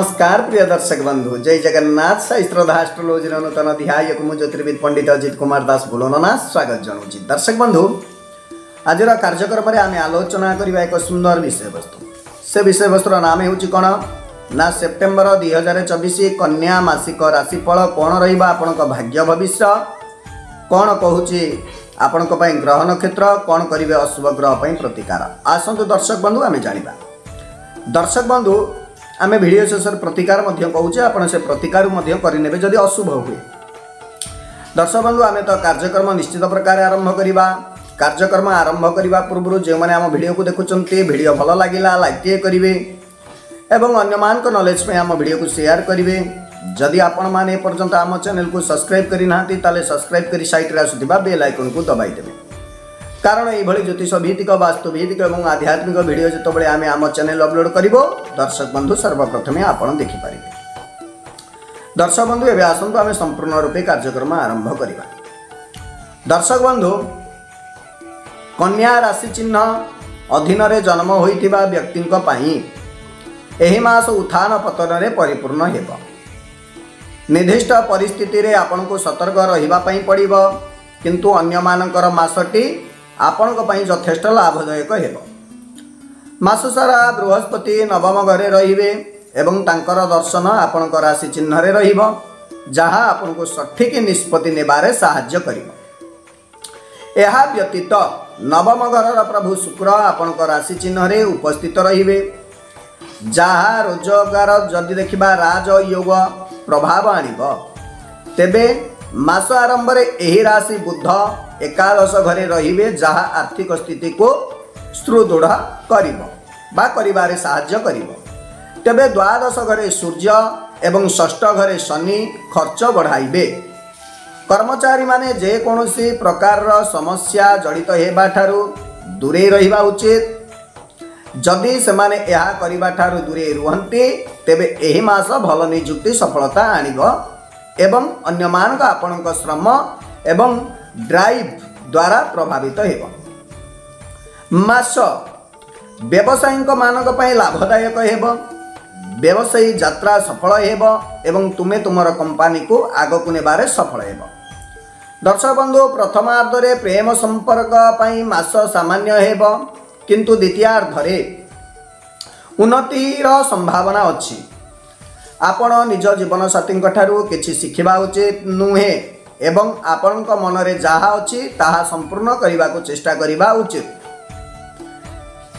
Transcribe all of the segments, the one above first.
ନମସ୍କାର ପ୍ରିୟ ଦର୍ଶକ ବନ୍ଧୁ ଜୟ ଜଗନ୍ନାଥ ଶାସ୍ତ୍ରଧା ଆଷ୍ଟ୍ରୋଲୋଜିର ନୂତନ ଅଧ୍ୟାୟକୁ ମୁଁ ଜ୍ୟୋତିର୍ବିଦ ପଣ୍ଡିତ ଅଜିତ କୁମାର ଦାସ ବୁଲନନା ସ୍ୱାଗତ ଜଣାଉଛି ଦର୍ଶକ ବନ୍ଧୁ ଆଜିର କାର୍ଯ୍ୟକ୍ରମରେ ଆମେ ଆଲୋଚନା କରିବା ଏକ ସୁନ୍ଦର ବିଷୟବସ୍ତୁ। ସେ ବିଷୟବସ୍ତୁର ନାମ ହେଉଛି କ'ଣ? ନା ସେପ୍ଟେମ୍ବର ଦୁଇହଜାର ଚବିଶ କନ୍ୟା ମାସିକ ରାଶିଫଳ କ'ଣ ରହିବ ଆପଣଙ୍କ ଭାଗ୍ୟ ଭବିଷ୍ୟ? କ'ଣ କହୁଛି ଆପଣଙ୍କ ପାଇଁ ଗ୍ରହ ନକ୍ଷତ୍ର? କ'ଣ କରିବେ ଅଶୁଭ ଗ୍ରହ ପାଇଁ ପ୍ରତିକାର? ଆସନ୍ତୁ ଦର୍ଶକ ବନ୍ଧୁ ଆମେ ଜାଣିବା। ଦର୍ଶକ ବନ୍ଧୁ ଆମେ ଭିଡ଼ିଓ ଶେଷରେ ପ୍ରତିକାର ମଧ୍ୟ କହୁଛେ ଆପଣ ସେ ପ୍ରତିକାର ମଧ୍ୟ କରିନେବେ ଯଦି ଅଶୁଭ ହୁଏ ଦର୍ଶକ ବନ୍ଧୁ ଆମେ ତ କାର୍ଯ୍ୟକ୍ରମ ନିଶ୍ଚିତ ପ୍ରକାର ଆରମ୍ଭ କରିବା କାର୍ଯ୍ୟକ୍ରମ ଆରମ୍ଭ କରିବା ପୂର୍ବରୁ ଯେଉଁମାନେ ଆମ ଭିଡ଼ିଓକୁ ଦେଖୁଛନ୍ତି ଭିଡ଼ିଓ ଭଲ ଲାଗିଲା ଲାଇକ୍ଟିଏ କରିବେ ଏବଂ ଅନ୍ୟମାନଙ୍କ ନଲେଜ୍ ପାଇଁ ଆମ ଭିଡ଼ିଓକୁ ସେୟାର କରିବେ ଯଦି ଆପଣମାନେ ଏପର୍ଯ୍ୟନ୍ତ ଆମ ଚ୍ୟାନେଲକୁ ସବସ୍କ୍ରାଇବ୍ କରିନାହାନ୍ତି ତାହେଲେ ସବସ୍କ୍ରାଇବ୍ କରି ସାଇଟ୍ରେ ଆସୁଥିବା ବେଲ୍ ଆଇକନ୍କୁ ଦବାଇ ଦେବେ କାରଣ ଏଇଭଳି ଜ୍ୟୋତିଷ ଭିତ୍ତିକ ବାସ୍ତୁ ଭିତ୍ତିକ ଏବଂ ଆଧ୍ୟାତ୍ମିକ ଭିଡ଼ିଓ ଯେତେବେଳେ ଆମେ ଆମ ଚ୍ୟାନେଲ ଅପଲୋଡ଼ କରିବ ଦର୍ଶକ ବନ୍ଧୁ ସର୍ବପ୍ରଥମେ ଆପଣ ଦେଖିପାରିବେ। ଦର୍ଶକ ବନ୍ଧୁ ଏବେ ଆସନ୍ତୁ ଆମେ ସମ୍ପୂର୍ଣ୍ଣ ରୂପେ କାର୍ଯ୍ୟକ୍ରମ ଆରମ୍ଭ କରିବା। ଦର୍ଶକ ବନ୍ଧୁ କନ୍ୟା ରାଶି ଚିହ୍ନ ଅଧୀନରେ ଜନ୍ମ ହୋଇଥିବା ବ୍ୟକ୍ତିଙ୍କ ପାଇଁ ଏହି ମାସ ଉତ୍ଥାନ ପତନରେ ପରିପୂର୍ଣ୍ଣ ହେବ। ନିର୍ଦ୍ଦିଷ୍ଟ ପରିସ୍ଥିତିରେ ଆପଣଙ୍କୁ ସତର୍କ ରହିବା ପାଇଁ ପଡ଼ିବ କିନ୍ତୁ ଅନ୍ୟମାନଙ୍କର ମାସଟି ଆପଣଙ୍କ ପାଇଁ ଯଥେଷ୍ଟ ଲାଭଦାୟକ ହେବ। ମାସ ସାରା ବୃହସ୍ପତି ନବମ ଘରେ ରହିବେ ଏବଂ ତାଙ୍କର ଦର୍ଶନ ଆପଣଙ୍କ ରାଶି ଚିହ୍ନରେ ରହିବ ଯାହା ଆପଣଙ୍କୁ ସଠିକ୍ ନିଷ୍ପତ୍ତି ନେବାରେ ସାହାଯ୍ୟ କରିବ। ଏହା ବ୍ୟତୀତ ନବମ ଘରର ପ୍ରଭୁ ଶୁକ୍ର ଆପଣଙ୍କ ରାଶି ଚିହ୍ନରେ ଉପସ୍ଥିତ ରହିବେ ଯାହା ରୋଜଗାର ଯଦି ଦେଖିବା ରାଜଯୋଗ ପ୍ରଭାବ ଆଣିବ। ତେବେ ମାସ ଆରମ୍ଭରେ ଏହି ରାଶି ବୁଦ୍ଧ ଏକାଦଶ ଘରେ ରହିବେ ଯାହା ଆର୍ଥିକ ସ୍ଥିତିକୁ ସୁଦୃଢ଼ କରିବ ବା କରିବାରେ ସାହାଯ୍ୟ କରିବ। ତେବେ ଦ୍ୱାଦଶ ଘରେ ସୂର୍ଯ୍ୟ ଏବଂ ଷଷ୍ଠ ଘରେ ଶନି ଖର୍ଚ୍ଚ ବଢ଼ାଇବେ। କର୍ମଚାରୀମାନେ ଯେକୌଣସି ପ୍ରକାରର ସମସ୍ୟା ଜଡ଼ିତ ହେବା ଠାରୁ ଦୂରେଇ ରହିବା ଉଚିତ। ଯଦି ସେମାନେ ଏହା କରିବା ଠାରୁ ଦୂରେଇ ରୁହନ୍ତି ତେବେ ଏହି ମାସ ଭଲ ନିଯୁକ୍ତି ସଫଳତା ଆଣିବ ଏବଂ ଅନ୍ୟମାନଙ୍କ ଆପଣଙ୍କ ଶ୍ରମ ଏବଂ ଡ୍ରାଇଭ୍ ଦ୍ୱାରା ପ୍ରଭାବିତ ହେବ। ମାସ ବ୍ୟବସାୟୀଙ୍କ ମାନଙ୍କ ପାଇଁ ଲାଭଦାୟକ ହେବ। ବ୍ୟବସାୟୀ ଯାତ୍ରା ସଫଳ ହେବ ଏବଂ ତୁମେ ତୁମର କମ୍ପାନୀକୁ ଆଗକୁ ନେବାରେ ସଫଳ ହେବ। ଦର୍ଶକ ବନ୍ଧୁ ପ୍ରଥମାର୍ଦ୍ଧରେ ପ୍ରେମ ସମ୍ପର୍କ ପାଇଁ ମାସ ସାମାନ୍ୟ ହେବ। କିନ୍ତୁ ଦ୍ୱିତୀୟାର୍ଦ୍ଧରେ ଉନ୍ନତିର ସମ୍ଭାବନା ଅଛି। ଆପଣ ନିଜ ଜୀବନସାଥୀଙ୍କ ଠାରୁ କିଛି ଶିଖିବା ଉଚିତ ନୁହେଁ। ଏବଂ ଆପଣଙ୍କ ମନରେ ଯାହା ଅଛି ତାହା ସମ୍ପୂର୍ଣ୍ଣ କରିବାକୁ ଚେଷ୍ଟା କରିବା ଉଚିତ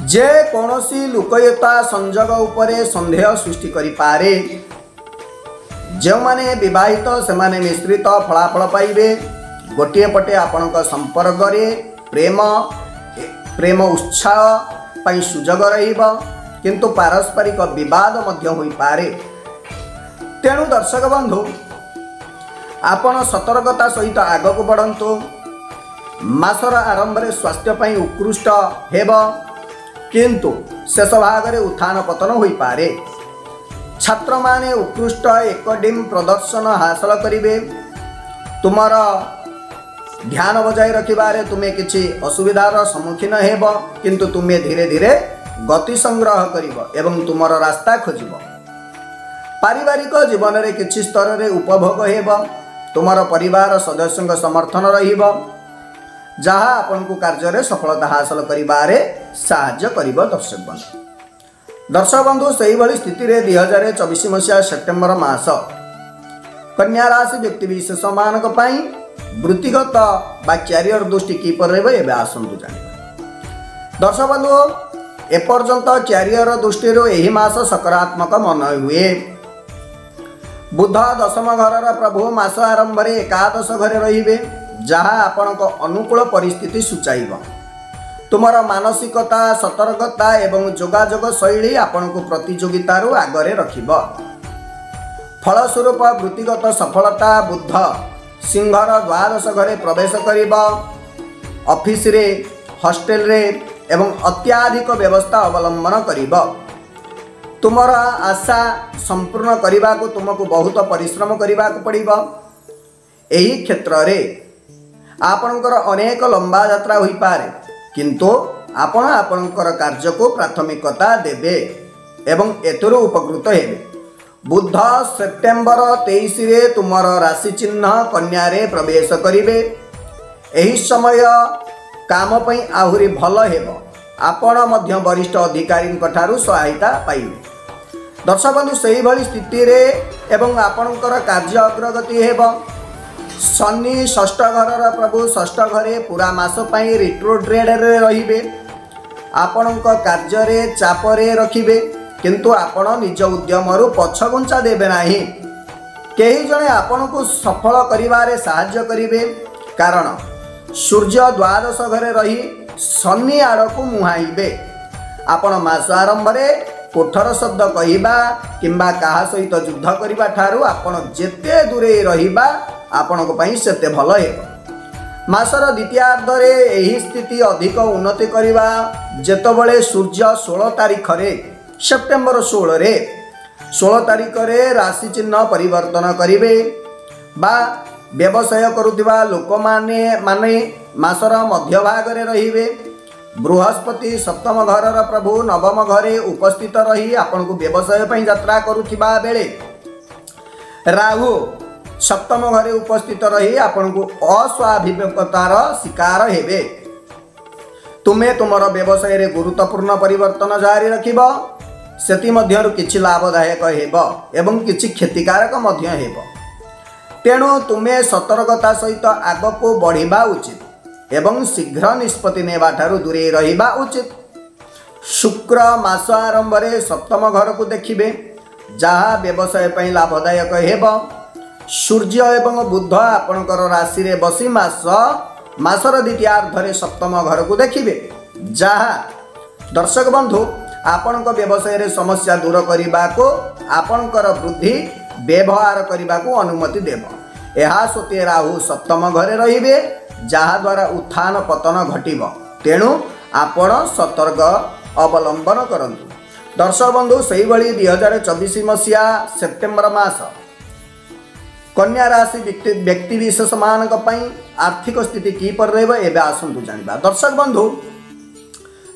ଯେକୌଣସି ଲୁକୟତା ସଂଯୋଗ ଉପରେ ସନ୍ଦେହ ସୃଷ୍ଟି କରିପାରେ ଯେଉଁମାନେ ବିବାହିତ ସେମାନେ ମିଶ୍ରିତ ଫଳାଫଳ ପାଇବେ ଗୋଟିଏ ପଟେ ଆପଣଙ୍କ ସମ୍ପର୍କରେ ପ୍ରେମ ପ୍ରେମ ଉତ୍ସାହ ପାଇଁ ସୁଯୋଗ ରହିବ କିନ୍ତୁ ପାରସ୍ପରିକ ବିବାଦ ମଧ୍ୟ ହୋଇପାରେ ତେଣୁ ଦର୍ଶକ ବନ୍ଧୁ ଆପଣ ସତର୍କତା ସହିତ ଆଗକୁ ବଢ଼ନ୍ତୁ। ମାସର ଆରମ୍ଭରେ ସ୍ୱାସ୍ଥ୍ୟ ପାଇଁ ଉତ୍କୃଷ୍ଟ ହେବ। କିନ୍ତୁ ଶେଷ ଭାଗରେ ଉତ୍ଥାନ ପତନ ହୋଇପାରେ। ଛାତ୍ରମାନେ ଉତ୍କୃଷ୍ଟ ଏକଡିମ୍ ପ୍ରଦର୍ଶନ ହାସଲ କରିବେ। ତୁମର ଧ୍ୟାନ ବଜାୟ ରଖିବାରେ ତୁମେ କିଛି ଅସୁବିଧାର ସମ୍ମୁଖୀନ ହେବ। କିନ୍ତୁ ତୁମେ ଧୀରେ ଧୀରେ ଗତି ସଂଗ୍ରହ କରିବ ଏବଂ ତୁମର ରାସ୍ତା ଖୋଜିବ। ପାରିବାରିକ ଜୀବନରେ କିଛି ସ୍ତରରେ ଉପଭୋଗ ହେବ। ତୁମର ପରିବାର ସଦସ୍ୟଙ୍କ ସମର୍ଥନ ରହିବ ଯାହା ଆପଣଙ୍କୁ କାର୍ଯ୍ୟରେ ସଫଳତା ହାସଲ କରିବାରେ ସାହାଯ୍ୟ କରିବ ଦର୍ଶକ ବନ୍ଧୁ। ଦର୍ଶକ ବନ୍ଧୁ ସେହିଭଳି ସ୍ଥିତିରେ ଦୁଇ ହଜାର ଚବିଶ ମସିହା ସେପ୍ଟେମ୍ବର ମାସ କନ୍ୟା ରାଶି ବ୍ୟକ୍ତିବିଶେଷମାନଙ୍କ ପାଇଁ ବୃତ୍ତିଗତ ବା କ୍ୟାରିୟର ଦୃଷ୍ଟି କିପରି ରହିବ ଏବେ ଆସନ୍ତୁ ଜାଣିବା। ଦର୍ଶକ ବନ୍ଧୁ ଏପର୍ଯ୍ୟନ୍ତ କ୍ୟାରିୟର ଦୃଷ୍ଟିରୁ ଏହି ମାସ ସକାରାତ୍ମକ ମନେ ହୁଏ। ବୁଧ ଦଶମ ଘରର ପ୍ରଭୁ ମାସ ଆରମ୍ଭରେ ଏକାଦଶ ଘରେ ରହିବେ ଯାହା ଆପଣଙ୍କ ଅନୁକୂଳ ପରିସ୍ଥିତି ସୂଚାଇବ। ତୁମର ମାନସିକତା ସତର୍କତା ଏବଂ ଯୋଗାଯୋଗ ଶୈଳୀ ଆପଣଙ୍କୁ ପ୍ରତିଯୋଗିତାରୁ ଆଗରେ ରଖିବ। ଫଳସ୍ୱରୂପ ବୃତ୍ତିଗତ ସଫଳତା ବୁଦ୍ଧ ସିଂହର ଦ୍ୱାଦଶ ଘରେ ପ୍ରବେଶ କରିବ। ଅଫିସରେ ହଷ୍ଟେଲରେ ଏବଂ ଅତ୍ୟାଧିକ ବ୍ୟବସ୍ଥା ଅବଲମ୍ବନ କରିବ। ତୁମର ଆଶା ସମ୍ପୂର୍ଣ୍ଣ କରିବାକୁ ତୁମକୁ ବହୁତ ପରିଶ୍ରମ କରିବାକୁ ପଡ଼ିବ ଏହି କ୍ଷେତ୍ରରେ ଆପଣଙ୍କର ଅନେକ ଲମ୍ବା ଯାତ୍ରା ହୋଇପାରେ କିନ୍ତୁ ଆପଣ ଆପଣଙ୍କର କାର୍ଯ୍ୟକୁ ପ୍ରାଥମିକତା ଦେବେ ଏବଂ ଏଥିରୁ ଉପକୃତ ହେବେ ବୁଧ ସେପ୍ଟେମ୍ବର ତେଇଶରେ ତୁମର ରାଶି ଚିହ୍ନ କନ୍ୟାରେ ପ୍ରବେଶ କରିବେ ଏହି ସମୟ କାମ ପାଇଁ ଆହୁରି ଭଲ ହେବ ଆପଣ ମଧ୍ୟ ବରିଷ୍ଠ ଅଧିକାରୀଙ୍କ ଠାରୁ ସହାୟତା ପାଇବେ ଦର୍ଶକ ବନ୍ଧୁ ସେହିଭଳି ସ୍ଥିତିରେ ଏବଂ ଆପଣଙ୍କର କାର୍ଯ୍ୟ ଅଗ୍ରଗତି ହେବ। ଶନି ଷଷ୍ଠ ଘରର ପ୍ରଭୁ ଷଷ୍ଠ ଘରେ ପୁରା ମାସ ପାଇଁ ରିଟ୍ରୋଡ୍ରେଡ଼ରେ ରହିବେ। ଆପଣଙ୍କ କାର୍ଯ୍ୟରେ ଚାପରେ ରଖିବେ କିନ୍ତୁ ଆପଣ ନିଜ ଉଦ୍ୟମରୁ ପଛଘୁଞ୍ଚା ଦେବେ ନାହିଁ। କେହି ଜଣେ ଆପଣଙ୍କୁ ସଫଳ କରିବାରେ ସାହାଯ୍ୟ କରିବେ। କାରଣ ସୂର୍ଯ୍ୟ ଦ୍ୱାଦଶ ଘରେ ରହି ଶନି ଆଡ଼କୁ ମୁହାଁଇବେ। ଆପଣ ମାସ ଆରମ୍ଭରେ କୋଠର ଶବ୍ଦ କହିବା କିମ୍ବା କାହା ସହିତ ଯୁଦ୍ଧ କରିବା ଠାରୁ ଆପଣ ଯେତେ ଦୂରେଇ ରହିବା ଆପଣଙ୍କ ପାଇଁ ସେତେ ଭଲ ହେବ। ମାସର ଦ୍ୱିତୀୟାର୍ଦ୍ଧରେ ଏହି ସ୍ଥିତି ଅଧିକ ଉନ୍ନତି କରିବା ଯେତେବେଳେ ସୂର୍ଯ୍ୟ ଷୋହଳ ତାରିଖରେ ସେପ୍ଟେମ୍ବର ଷୋହଳରେ ଷୋହଳ ତାରିଖରେ ରାଶି ଚିହ୍ନ ପରିବର୍ତ୍ତନ କରିବେ ବା ବ୍ୟବସାୟ କରୁଥିବା ଲୋକମାନେ ମାନେ ମାସର ମଧ୍ୟଭାଗରେ ରହିବେ। ବୃହସ୍ପତି ସପ୍ତମ ଘରର ପ୍ରଭୁ ନବମ ଘରେ ଉପସ୍ଥିତ ରହି ଆପଣଙ୍କୁ ବ୍ୟବସାୟ ପାଇଁ ଯାତ୍ରା କରୁଥିବା ବେଳେ ରାହୁ ସପ୍ତମ ଘରେ ଉପସ୍ଥିତ ରହି ଆପଣଙ୍କୁ ଅସ୍ୱାଭାବିକତାର ଶିକାର ହେବେ। ତୁମେ ତୁମର ବ୍ୟବସାୟରେ ଗୁରୁତ୍ୱପୂର୍ଣ୍ଣ ପରିବର୍ତ୍ତନ ଜାରି ରଖିବ। ସେଥିମଧ୍ୟରୁ କିଛି ଲାଭଦାୟକ ହେବ ଏବଂ କିଛି କ୍ଷତିକାରକ ମଧ୍ୟ ହେବ। ତେଣୁ ତୁମେ ସତର୍କତା ସହିତ ଆଗକୁ ବଢ଼ିବା ଉଚିତ। ଏବଂ ଶୀଘ୍ର ନିଷ୍ପତ୍ତି ନେବାଠାରୁ ଦୂରେଇ ରହିବା ଉଚିତ। ଶୁକ୍ର ମାସ ଆରମ୍ଭରେ ସପ୍ତମ ଘରକୁ ଦେଖିବେ ଯାହା ବ୍ୟବସାୟ ପାଇଁ ଲାଭଦାୟକ ହେବ। ସୂର୍ଯ୍ୟ ଏବଂ ବୁଧ ଆପଣଙ୍କର ରାଶିରେ ବସି ମାସ ମାସର ଦ୍ୱିତୀୟାର୍ଦ୍ଧରେ ସପ୍ତମ ଘରକୁ ଦେଖିବେ। ଯାହା ଦର୍ଶକ ବନ୍ଧୁ ଆପଣଙ୍କ ବ୍ୟବସାୟରେ ସମସ୍ୟା ଦୂର କରିବାକୁ ଆପଣଙ୍କର ବୃଦ୍ଧି ବ୍ୟବହାର କରିବାକୁ ଅନୁମତି ଦେବ। ଏହା ସତ୍ତ୍ୱେ ରାହୁ ସପ୍ତମ ଘରେ ରହିବେ ଯାହାଦ୍ୱାରା ଉତ୍ଥାନ ପତନ ଘଟିବ। ତେଣୁ ଆପଣ ସତର୍କ ଅବଲମ୍ବନ କରନ୍ତୁ। ଦର୍ଶକ ବନ୍ଧୁ ସେହିଭଳି ଦୁଇ ହଜାର ଚବିଶ ମସିହା ସେପ୍ଟେମ୍ବର ମାସ କନ୍ୟା ରାଶି ବ୍ୟକ୍ତି ବ୍ୟକ୍ତିବିଶେଷମାନଙ୍କ ପାଇଁ ଆର୍ଥିକ ସ୍ଥିତି କିପରି ରହିବ ଏବେ ଆସନ୍ତୁ ଜାଣିବା। ଦର୍ଶକ ବନ୍ଧୁ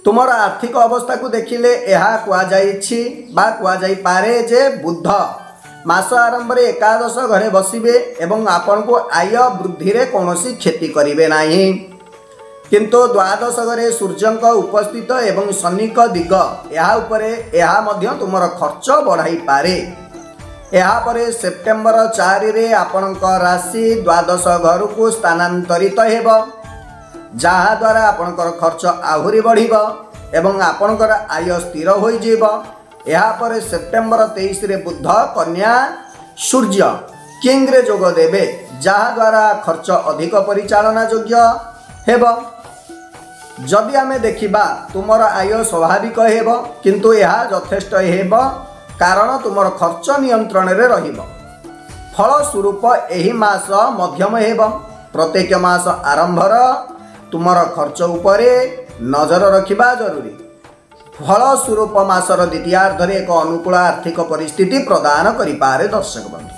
ତୁମର ଆର୍ଥିକ ଅବସ୍ଥାକୁ ଦେଖିଲେ ଏହା କୁହାଯାଇଛି ବା କୁହାଯାଇପାରେ ଯେ ବୁଦ୍ଧ ମାସ ଆରମ୍ଭରେ ଏକାଦଶ ଘରେ ବସିବେ ଏବଂ ଆପଣଙ୍କୁ ଆୟ ବୃଦ୍ଧିରେ କୌଣସି କ୍ଷତି କରିବେ ନାହିଁ। କିନ୍ତୁ ଦ୍ୱାଦଶ ଘରେ ସୂର୍ଯ୍ୟଙ୍କ ଉପସ୍ଥିତ ଏବଂ ଶନିଙ୍କ ଦିଗ ଏହା ଉପରେ ଏହା ମଧ୍ୟ ତୁମର ଖର୍ଚ୍ଚ ବଢ଼ାଇପାରେ ଏହାପରେ ସେପ୍ଟେମ୍ବର ଚାରିରେ ଆପଣଙ୍କ ରାଶି ଦ୍ୱାଦଶ ଘରକୁ ସ୍ଥାନାନ୍ତରିତ ହେବ। ଯାହାଦ୍ୱାରା ଆପଣଙ୍କର ଖର୍ଚ୍ଚ ଆହୁରି ବଢ଼ିବ ଏବଂ ଆପଣଙ୍କର ଆୟ ସ୍ଥିର ହୋଇଯିବ। ଏହାପରେ ସେପ୍ଟେମ୍ବର ତେଇଶରେ ବୁଦ୍ଧ କନ୍ୟା ସୂର୍ଯ୍ୟ କିଙ୍ଗରେ ଯୋଗ ଦେବେ ଯାହାଦ୍ୱାରା ଖର୍ଚ୍ଚ ଅଧିକ ପରିଚାଳନା ଯୋଗ୍ୟ ହେବ। ଯଦି ଆମେ ଦେଖିବା ତୁମର ଆୟ ସ୍ୱାଭାବିକ ହେବ କିନ୍ତୁ ଏହା ଯଥେଷ୍ଟ ହେବ କାରଣ ତୁମର ଖର୍ଚ୍ଚ ନିୟନ୍ତ୍ରଣରେ ରହିବ। ଫଳସ୍ୱରୂପ ଏହି ମାସ ମଧ୍ୟମ ହେବ। ପ୍ରତ୍ୟେକ ମାସ ଆରମ୍ଭର ତୁମର ଖର୍ଚ୍ଚ ଉପରେ ନଜର ରଖିବା ଜରୁରୀ। ଫଳସ୍ୱରୂପ ମାସର ଦ୍ୱିତୀୟାର୍ଦ୍ଧରେ ଏକ ଅନୁକୂଳ ଆର୍ଥିକ ପରିସ୍ଥିତି ପ୍ରଦାନ କରିପାରେ ଦର୍ଶକ ବନ୍ଧୁ।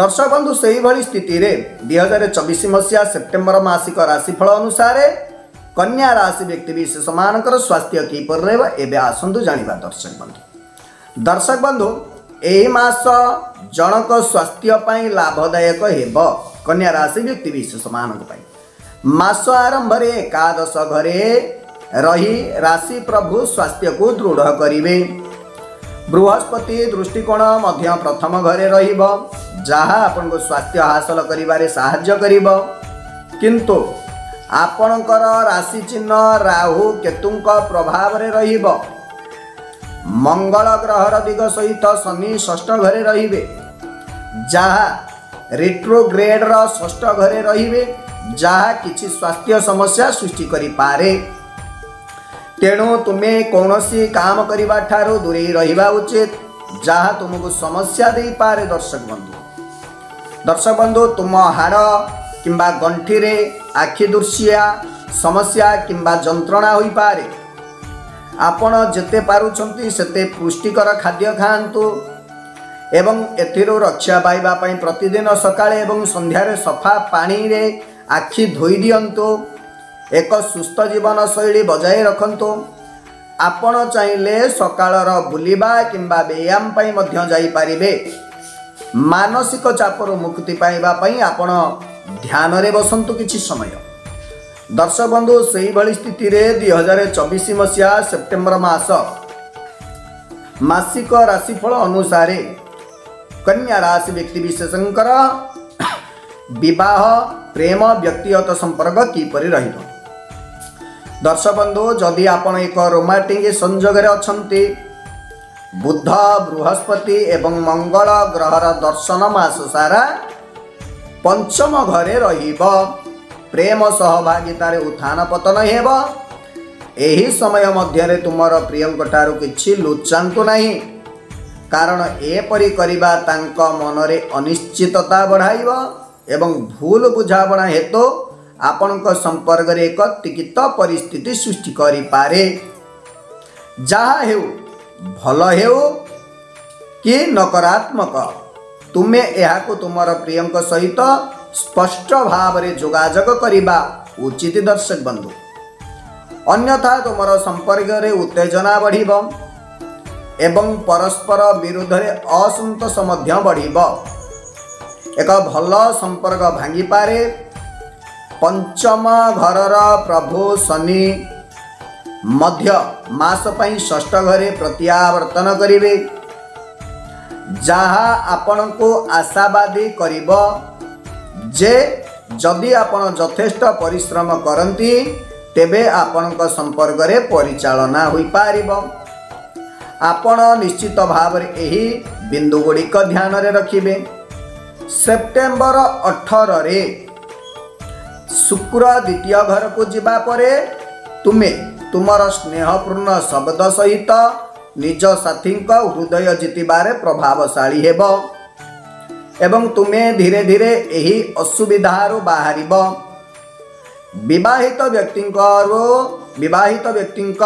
ଦର୍ଶକ ବନ୍ଧୁ ସେହିଭଳି ସ୍ଥିତିରେ ଦୁଇ ହଜାର ଚବିଶ ମସିହା ସେପ୍ଟେମ୍ବର ମାସିକ ରାଶିଫଳ ଅନୁସାରେ କନ୍ୟା ରାଶି ବ୍ୟକ୍ତିବିଶେଷମାନଙ୍କର ସ୍ୱାସ୍ଥ୍ୟ କିପରି ରହିବ ଏବେ ଆସନ୍ତୁ ଜାଣିବା ଦର୍ଶକ ବନ୍ଧୁ। ଦର୍ଶକ ବନ୍ଧୁ ଏହି ମାସ ଜଣକ ସ୍ୱାସ୍ଥ୍ୟ ପାଇଁ ଲାଭଦାୟକ ହେବ କନ୍ୟା ରାଶି ବ୍ୟକ୍ତିବିଶେଷମାନଙ୍କ ପାଇଁ। ମାସ ଆରମ୍ଭରେ ଏକାଦଶ ଘରେ ରହି ରାଶି ପ୍ରଭୁ ସ୍ୱାସ୍ଥ୍ୟକୁ ଦୃଢ଼ କରିବେ ବୃହସ୍ପତି ଦୃଷ୍ଟିକୋଣ ମଧ୍ୟ ପ୍ରଥମ ଘରେ ରହିବ ଯାହା ଆପଣଙ୍କୁ ସ୍ୱାସ୍ଥ୍ୟ ହାସଲ କରିବାରେ ସାହାଯ୍ୟ କରିବ। କିନ୍ତୁ ଆପଣଙ୍କର ରାଶି ଚିହ୍ନ ରାହୁ କେତୁଙ୍କ ପ୍ରଭାବରେ ରହିବ? ମଙ୍ଗଳ ଗ୍ରହର ଦିଗ ସହିତ ଶନି ଷଷ୍ଠ ଘରେ ରହିବେ ଯାହା ରିଟ୍ରୋଗ୍ରେଡର ଷଷ୍ଠ ଘରେ ରହିବେ ଯାହା କିଛି ସ୍ୱାସ୍ଥ୍ୟ ସମସ୍ୟା ସୃଷ୍ଟି କରିପାରେ। ତେଣୁ ତୁମେ କୌଣସି କାମ କରିବା ଠାରୁ ଦୂରେଇ ରହିବା ଉଚିତ ଯାହା ତୁମକୁ ସମସ୍ୟା ଦେଇପାରେ ଦର୍ଶକ ବନ୍ଧୁ। ଦର୍ଶକ ବନ୍ଧୁ ତୁମ ହାଡ଼ କିମ୍ବା ଗଣ୍ଠିରେ ଆଖି ଦୃଶ୍ୟା ସମସ୍ୟା କିମ୍ବା ଯନ୍ତ୍ରଣା ହୋଇପାରେ। ଆପଣ ଯେତେ ପାରୁଛନ୍ତି ସେତେ ପୁଷ୍ଟିକର ଖାଦ୍ୟ ଖାଆନ୍ତୁ ଏବଂ ଏଥିରୁ ରକ୍ଷା ପାଇବା ପାଇଁ ପ୍ରତିଦିନ ସକାଳେ ଏବଂ ସନ୍ଧ୍ୟାରେ ସଫା ପାଣିରେ ଆଖି ଧୋଇ ଦିଅନ୍ତୁ। ଏକ ସୁସ୍ଥ ଜୀବନଶୈଳୀ ବଜାୟ ରଖନ୍ତୁ। ଆପଣ ଚାହିଁଲେ ସକାଳର ବୁଲିବା କିମ୍ବା ବ୍ୟାୟାମ ପାଇଁ ମଧ୍ୟ ଯାଇପାରିବେ। ମାନସିକ ଚାପରୁ ମୁକ୍ତି ପାଇବା ପାଇଁ ଆପଣ ଧ୍ୟାନରେ ବସନ୍ତୁ କିଛି ସମୟ। ଦର୍ଶକ ବନ୍ଧୁ ସେହିଭଳି ସ୍ଥିତିରେ ଦୁଇ ହଜାର ଚବିଶ ମସିହା ସେପ୍ଟେମ୍ବର ମାସ ମାସିକ ରାଶିଫଳ ଅନୁସାରେ କନ୍ୟା ରାଶି ବ୍ୟକ୍ତିବିଶେଷଙ୍କର ବିବାହ ପ୍ରେମ ବ୍ୟକ୍ତିଗତ ସମ୍ପର୍କ କିପରି ରହିବ? ଦର୍ଶକ ବନ୍ଧୁ ଯଦି ଆପଣ ଏକ ରୋମାଣ୍ଟିକ ସଂଯୋଗରେ ଅଛନ୍ତି ବୁଧ ବୃହସ୍ପତି ଏବଂ ମଙ୍ଗଳ ଗ୍ରହର ଦର୍ଶନ ମାସ ସାରା ପଞ୍ଚମ ଘରେ ରହିବ। ପ୍ରେମ ସହଭାଗିତାରେ ଉତ୍ଥାନ ପତନ ହେବ। ଏହି ସମୟ ମଧ୍ୟରେ ତୁମର ପ୍ରିୟଙ୍କ ଠାରୁ କିଛି ଲୁଚାନ୍ତୁ ନାହିଁ। କାରଣ ଏପରି କରିବା ତାଙ୍କ ମନରେ ଅନିଶ୍ଚିତତା ବଢ଼ାଇବ ଏବଂ ଭୁଲ ବୁଝାମଣା ହେତୁ ଆପଣଙ୍କ ସମ୍ପର୍କରେ ଏକ ତିକିତ ପରିସ୍ଥିତି ସୃଷ୍ଟି କରିପାରେ। ଯାହା ହେଉ ଭଲ ହେଉ କି ନକାରାତ୍ମକ ତୁମେ ଏହାକୁ ତୁମର ପ୍ରିୟଙ୍କ ସହିତ ସ୍ପଷ୍ଟ ଭାବରେ ଯୋଗାଯୋଗ କରିବା ଉଚିତ ଦର୍ଶକ ବନ୍ଧୁ। ଅନ୍ୟଥା ତୁମର ସମ୍ପର୍କରେ ଉତ୍ତେଜନା ବଢ଼ିବ ଏବଂ ପରସ୍ପର ବିରୁଦ୍ଧରେ ଅସନ୍ତୋଷ ମଧ୍ୟ ବଢ଼ିବ। ଏକ ଭଲ ସମ୍ପର୍କ ଭାଙ୍ଗିପାରେ ପଞ୍ଚମ ଘରର ପ୍ରଭୁ ଶନି ମଧ୍ୟ ମାସ ପାଇଁ ଷଷ୍ଠ ଘରେ ପ୍ରତ୍ୟାବର୍ତ୍ତନ କରିବେ। ଯାହା ଆପଣଙ୍କୁ ଆଶାବାଦୀ କରିବ ଯେ ଯଦି ଆପଣ ଯଥେଷ୍ଟ ପରିଶ୍ରମ କରନ୍ତି ତେବେ ଆପଣଙ୍କ ସମ୍ପର୍କରେ ପରିଚାଳନା ହୋଇପାରିବ। ଆପଣ ନିଶ୍ଚିତ ଭାବରେ ଏହି ବିନ୍ଦୁ ଗୁଡ଼ିକ ଧ୍ୟାନରେ ରଖିବେ। ସେପ୍ଟେମ୍ବର ଅଠରରେ ଶୁକ୍ର ଦ୍ୱିତୀୟ ଘରକୁ ଯିବା ପରେ ତୁମେ ତୁମର ସ୍ନେହପୂର୍ଣ୍ଣ ଶବ୍ଦ ସହିତ ନିଜ ସାଥୀଙ୍କ ହୃଦୟ ଜିତିବାରେ ପ୍ରଭାବଶାଳୀ ହେବ ଏବଂ ତୁମେ ଧୀରେ ଧୀରେ ଏହି ଅସୁବିଧାରୁ ବାହାରିବ। ବିବାହିତ ବ୍ୟକ୍ତିଙ୍କରୁ ବିବାହିତ ବ୍ୟକ୍ତିଙ୍କ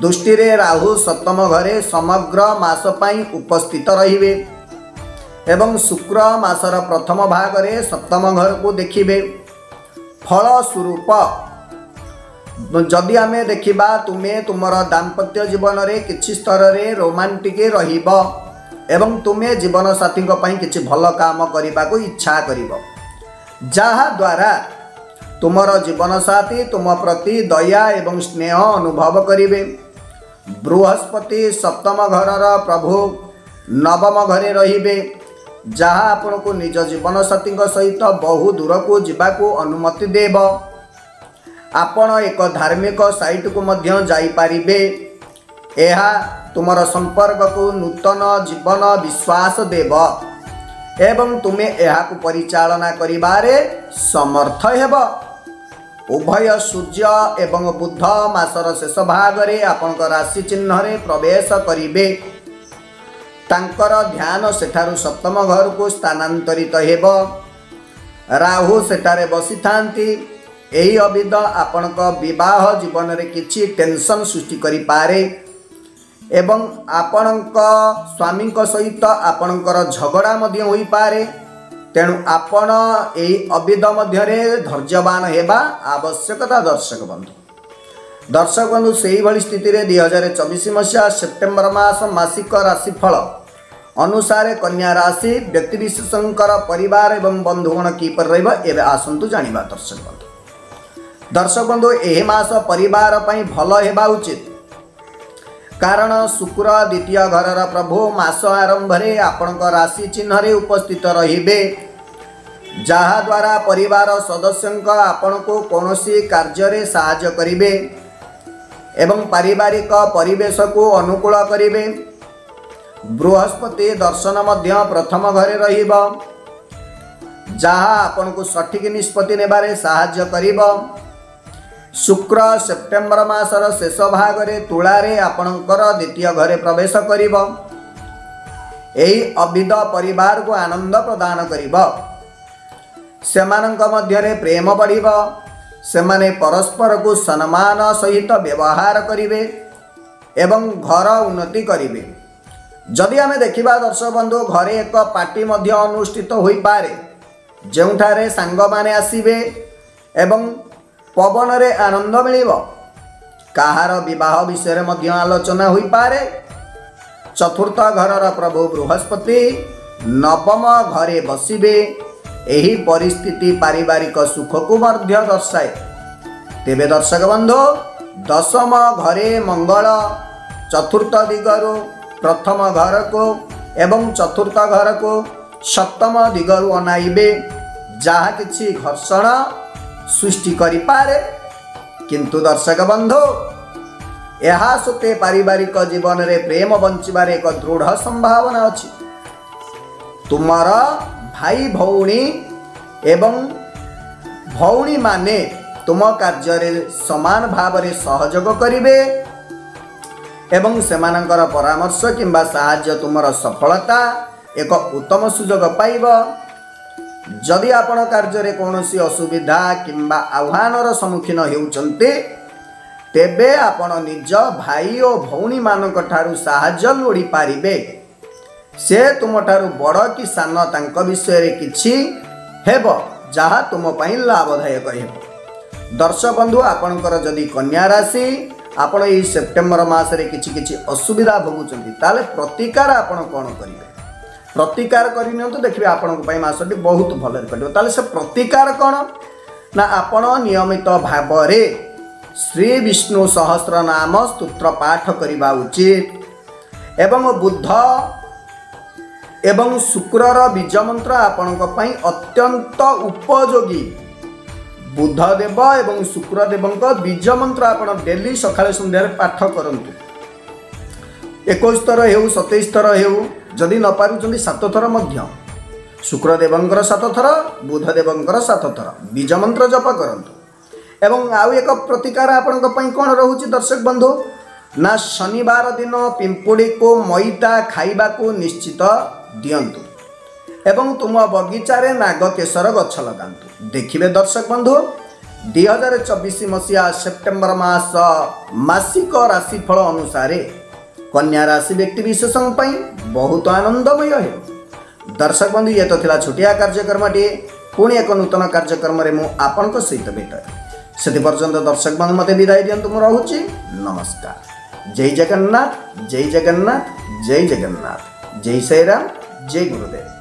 ଦୃଷ୍ଟିରେ ରାହୁ ସପ୍ତମ ଘରେ ସମଗ୍ର ମାସ ପାଇଁ ଉପସ୍ଥିତ ରହିବେ ଏବଂ ଶୁକ୍ର ମାସର ପ୍ରଥମ ଭାଗରେ ସପ୍ତମ ଘରକୁ ଦେଖିବେ। ଫଳସ୍ୱରୂପ ଯଦି ଆମେ ଦେଖିବା ତୁମେ ତୁମର ଦାମ୍ପତ୍ୟ ଜୀବନରେ କିଛି ସ୍ତରରେ ରୋମାଣ୍ଟିକ ରହିବ ଏବଂ ତୁମେ ଜୀବନସାଥୀଙ୍କ ପାଇଁ କିଛି ଭଲ କାମ କରିବାକୁ ଇଚ୍ଛା କରିବ। ଯାହାଦ୍ୱାରା ତୁମର ଜୀବନସାଥୀ ତୁମ ପ୍ରତି ଦୟା ଏବଂ ସ୍ନେହ ଅନୁଭବ କରିବେ। ବୃହସ୍ପତି ସପ୍ତମ ଘରର ପ୍ରଭୁ ନବମ ଘରେ ରହିବେ। ଯାହା ଆପଣଙ୍କୁ ନିଜ ଜୀବନସାଥୀଙ୍କ ସହିତ ବହୁ ଦୂରକୁ ଯିବାକୁ ଅନୁମତି ଦେବ। ଆପଣ ଏକ ଧାର୍ମିକ ସାଇଟ୍କୁ ମଧ୍ୟ ଯାଇପାରିବେ। ଏହା ତୁମର ସମ୍ପର୍କକୁ ନୂତନ ଜୀବନ ବିଶ୍ୱାସ ଦେବ ଏବଂ ତୁମେ ଏହାକୁ ପରିଚାଳନା କରିବାରେ ସମର୍ଥ ହେବ। ଉଭୟ ସୂର୍ଯ୍ୟ ଏବଂ ବୁଧ ମାସର ଶେଷ ଭାଗରେ ଆପଣଙ୍କ ରାଶି ଚିହ୍ନରେ ପ୍ରବେଶ କରିବେ। ତାଙ୍କର ଧ୍ୟାନ ସେଠାରୁ ସପ୍ତମ ଘରକୁ ସ୍ଥାନାନ୍ତରିତ ହେବ। ରାହୁ ସେଠାରେ ବସିଥାନ୍ତି। ଏହି ଅବିଦ ଆପଣଙ୍କ ବିବାହ ଜୀବନରେ କିଛି ଟେନସନ୍ ସୃଷ୍ଟି କରିପାରେ ଏବଂ ଆପଣଙ୍କ ସ୍ୱାମୀଙ୍କ ସହିତ ଆପଣଙ୍କର ଝଗଡ଼ା ମଧ୍ୟ ହୋଇପାରେ। ତେଣୁ ଆପଣ ଏହି ଅବିଦ ମଧ୍ୟରେ ଧୈର୍ଯ୍ୟବାନ ହେବା ଆବଶ୍ୟକତା ଦର୍ଶକ ବନ୍ଧୁ। ଦର୍ଶକ ବନ୍ଧୁ ସେହିଭଳି ସ୍ଥିତିରେ ଦୁଇ ହଜାର ଚବିଶ ମସିହା ସେପ୍ଟେମ୍ବର ମାସ ମାସିକ ରାଶିଫଳ ଅନୁସାରେ କନ୍ୟା ରାଶି ବ୍ୟକ୍ତିବିଶେଷଙ୍କର ପରିବାର ଏବଂ ବନ୍ଧୁଗଣ କିପରି ରହିବ ଏବେ ଆସନ୍ତୁ ଜାଣିବା ଦର୍ଶକ ବନ୍ଧୁ। ଦର୍ଶକ ବନ୍ଧୁ ଏହି ମାସ ପରିବାର ପାଇଁ ଭଲ ହେବା ଉଚିତ। କାରଣ ଶୁକ୍ର ଦ୍ୱିତୀୟ ଘରର ପ୍ରଭୁ ମାସ ଆରମ୍ଭରେ ଆପଣଙ୍କ ରାଶି ଚିହ୍ନରେ ଉପସ୍ଥିତ ରହିବେ। ଯାହାଦ୍ୱାରା ପରିବାର ସଦସ୍ୟଙ୍କ ଆପଣଙ୍କୁ କୌଣସି କାର୍ଯ୍ୟରେ ସାହାଯ୍ୟ କରିବେ ଏବଂ ପାରିବାରିକ ପରିବେଶକୁ ଅନୁକୂଳ କରିବେ। ବୃହସ୍ପତି ଦର୍ଶନ ମଧ୍ୟ ପ୍ରଥମ ଘରେ ରହିବ ଯାହା ଆପଣଙ୍କୁ ସଠିକ୍ ନିଷ୍ପତ୍ତି ନେବାରେ ସାହାଯ୍ୟ କରିବ ଶୁକ୍ର ସେପ୍ଟେମ୍ବର ମାସର ଶେଷ ଭାଗରେ ତୁଳାରେ ଆପଣଙ୍କର ଦ୍ୱିତୀୟ ଘରେ ପ୍ରବେଶ କରିବ ଏହି ଅବିଦ ପରିବାରକୁ ଆନନ୍ଦ ପ୍ରଦାନ କରିବ ସେମାନଙ୍କ ମଧ୍ୟରେ ପ୍ରେମ ବଢ଼ିବ ସେମାନେ ପରସ୍ପରକୁ ସମ୍ମାନ ସହିତ ବ୍ୟବହାର କରିବେ ଏବଂ ଘର ଉନ୍ନତି କରିବେ ଯଦି ଆମେ ଦେଖିବା ଦର୍ଶକ ବନ୍ଧୁ ଘରେ ଏକ ପାର୍ଟି ମଧ୍ୟ ଅନୁଷ୍ଠିତ ହୋଇପାରେ। ଯେଉଁଠାରେ ସାଙ୍ଗମାନେ ଆସିବେ ଏବଂ ପବନରେ ଆନନ୍ଦ ମିଳିବ କାହାର ବିବାହ ବିଷୟରେ ମଧ୍ୟ ଆଲୋଚନା ହୋଇପାରେ। ଚତୁର୍ଥ ଘରର ପ୍ରଭୁ ବୃହସ୍ପତି ନବମ ଘରେ ବସିବେ ଏହି ପରିସ୍ଥିତି ପାରିବାରିକ ସୁଖକୁ ମଧ୍ୟ ଦର୍ଶାଏ। ତେବେ ଦର୍ଶକ ବନ୍ଧୁ ଦଶମ ଘରେ ମଙ୍ଗଳ ଚତୁର୍ଥ ଦିଗରୁ ପ୍ରଥମ ଘରକୁ ଏବଂ ଚତୁର୍ଥ ଘରକୁ ସପ୍ତମ ଦିଗରୁ ଅନାଇବେ। ଯାହା କିଛି ଘର୍ଷଣ ସୃଷ୍ଟି କରିପାରେ। କିନ୍ତୁ ଦର୍ଶକ ବନ୍ଧୁ ଏହା ସତ୍ତ୍ୱେ ପାରିବାରିକ ଜୀବନରେ ପ୍ରେମ ବଞ୍ଚିବାରେ ଏକ ଦୃଢ଼ ସମ୍ଭାବନା ଅଛି। ତୁମର ଭାଇ ଭଉଣୀ ଏବଂ ଭଉଣୀମାନେ ତୁମ କାର୍ଯ୍ୟରେ ସମାନ ଭାବରେ ସହଯୋଗ କରିବେ। ଏବଂ ସେମାନଙ୍କର ପରାମର୍ଶ କିମ୍ବା ସାହାଯ୍ୟ ତୁମର ସଫଳତା ଏକ ଉତ୍ତମ ସୁଯୋଗ ପାଇବ। ଯଦି ଆପଣ କାର୍ଯ୍ୟରେ କୌଣସି ଅସୁବିଧା କିମ୍ବା ଆହ୍ୱାନର ସମ୍ମୁଖୀନ ହେଉଛନ୍ତି ତେବେ ଆପଣ ନିଜ ଭାଇ ଓ ଭଉଣୀମାନଙ୍କ ଠାରୁ ସାହାଯ୍ୟ ଲୋଡ଼ିପାରିବେ ସେ ତୁମଠାରୁ ବଡ଼ କି ସାନ ତାଙ୍କ ବିଷୟରେ କିଛି ହେବ ଯାହା ତୁମ ପାଇଁ ଲାଭଦାୟକ ହେବ। ଦର୍ଶକ ବନ୍ଧୁ ଆପଣଙ୍କର ଯଦି କନ୍ୟା ରାଶି ଆପଣ ଏହି ସେପ୍ଟେମ୍ବର ମାସରେ କିଛି କିଛି ଅସୁବିଧା ଭୋଗୁଛନ୍ତି ତାହେଲେ ପ୍ରତିକାର ଆପଣ କ'ଣ କରିବେ? ପ୍ରତିକାର କରିନିଅନ୍ତୁ ଦେଖିବେ ଆପଣଙ୍କ ପାଇଁ ମାସଟି ବହୁତ ଭଲରେ କଟିବ। ତାହେଲେ ସେ ପ୍ରତିକାର କ'ଣ? ନା ଆପଣ ନିୟମିତ ଭାବରେ ଶ୍ରୀ ବିଷ୍ଣୁ ସହସ୍ର ନାମ ସ୍ତୋତ୍ର ପାଠ କରିବା ଉଚିତ ଏବଂ ବୁଦ୍ଧ ଏବଂ ଶୁକ୍ରର ବୀଜ ମନ୍ତ୍ର ଆପଣଙ୍କ ପାଇଁ ଅତ୍ୟନ୍ତ ଉପଯୋଗୀ। ବୁଧଦେବ ଏବଂ ଶୁକ୍ରଦେବଙ୍କ ବୀଜ ମନ୍ତ୍ର ଆପଣ ଡେଲି ସକାଳେ ସନ୍ଧ୍ୟାରେ ପାଠ କରନ୍ତୁ। ଏକୋଇଶ ଥର ହେଉ ସତେଇଶ ଥର ହେଉ ଯଦି ନ ପାରୁଛନ୍ତି ସାତ ଥର ମଧ୍ୟ। ଶୁକ୍ରଦେବଙ୍କର ସାତ ଥର ବୁଧଦେବଙ୍କର ସାତ ଥର। ବୀଜ ମନ୍ତ୍ର ଜପ କରନ୍ତୁ। ଏବଂ ଆଉ ଏକ ପ୍ରତିକାର ଆପଣଙ୍କ ପାଇଁ କ'ଣ ରହୁଛି ଦର୍ଶକ ବନ୍ଧୁ? ନା ଶନିବାର ଦିନ ପିମ୍ପୁଡ଼ିକୁ ମଇଦା ଖାଇବାକୁ ନିଶ୍ଚିତ ଦିଅନ୍ତୁ। ଏବଂ ତୁମ ବଗିଚାରେ ନାଗକେଶର ଗଛ ଲଗାନ୍ତୁ ଦେଖିବେ ଦର୍ଶକ ବନ୍ଧୁ ଦୁଇ ହଜାର ଚବିଶ ମସିହା ସେପ୍ଟେମ୍ବର ମାସ ମାସିକ ରାଶିଫଳ ଅନୁସାରେ କନ୍ୟା ରାଶି ବ୍ୟକ୍ତି ବିଶେଷଙ୍କ ପାଇଁ ବହୁତ ଆନନ୍ଦମୟ ହେବ। ଦର୍ଶକ ବନ୍ଧୁ ଇଏ ତ ଥିଲା ଛୋଟିଆ କାର୍ଯ୍ୟକ୍ରମଟିଏ। ପୁଣି ଏକ ନୂତନ କାର୍ଯ୍ୟକ୍ରମରେ ମୁଁ ଆପଣଙ୍କ ସହିତ ଭେଟ ସେଥିପର୍ଯ୍ୟନ୍ତ ଦର୍ଶକ ବନ୍ଧୁ ମୋତେ ବିଦାୟ ଦିଅନ୍ତୁ ମୁଁ ରହୁଛି। ନମସ୍କାର। ଜୟ ଜଗନ୍ନାଥ ଜୟ ଜଗନ୍ନାଥ ଜୟ ଜଗନ୍ନାଥ। ଜୟ ଶ୍ରୀରାମ ଜୟ ଗୁରୁଦେବ।